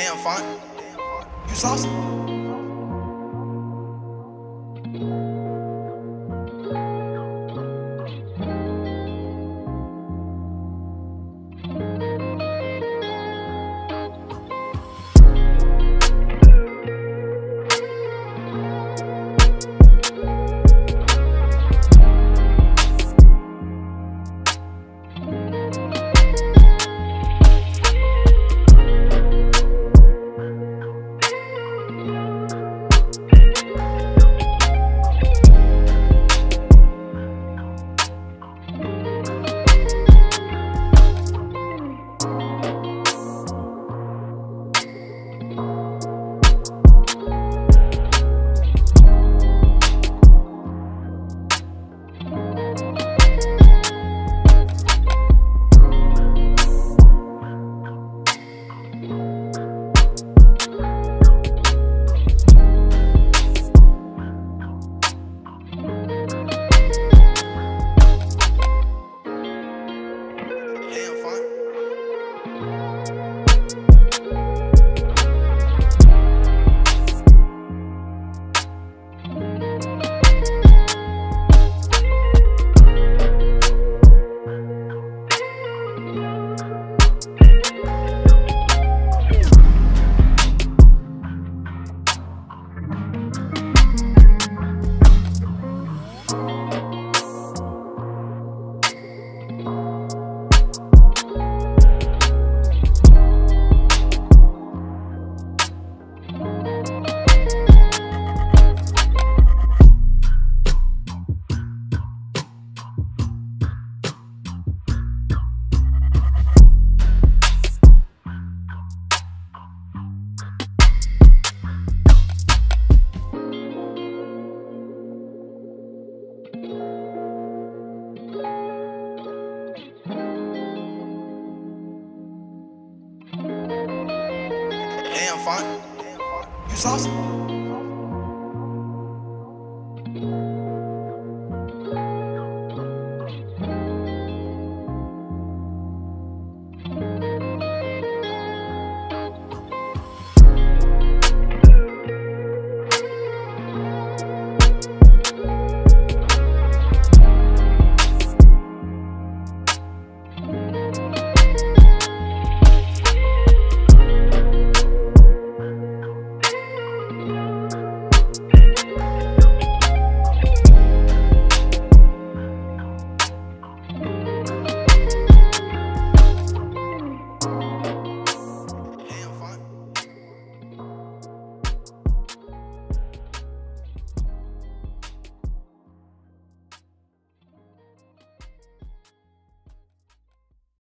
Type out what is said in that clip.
Damn fine. You saucy? Damn, fine. You saucy?